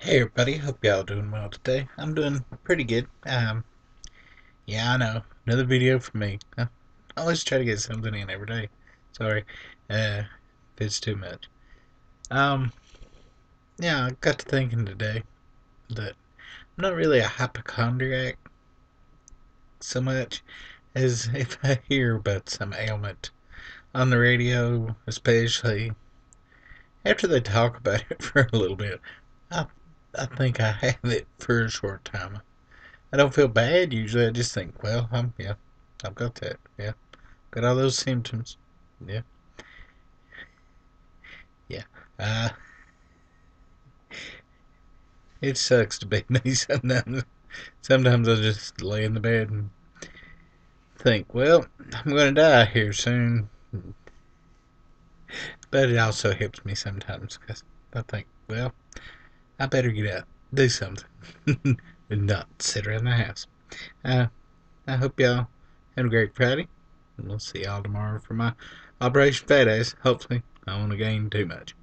Hey everybody, hope y'all doing well today. I'm doing pretty good. Um, yeah, I know, another video from me. I always try to get something in every day. Sorry, uh, it's too much. Um, yeah, I got to thinking today that I'm not really a hypochondriac so much as if I hear about some ailment on the radio, especially after they talk about it for a little bit. I I think I have it for a short time. I don't feel bad usually. I just think, well, I'm yeah, I've got that. Yeah, got all those symptoms. Yeah, yeah. Uh, it sucks to be me sometimes. Sometimes I just lay in the bed and think, well, I'm gonna die here soon. But it also helps me sometimes because I think, well, I better get out, do something, and not sit around the house. Uh, I hope y'all have a great Friday, and we'll see y'all tomorrow for my Operation Fat Ass. Hopefully, I won't gain too much.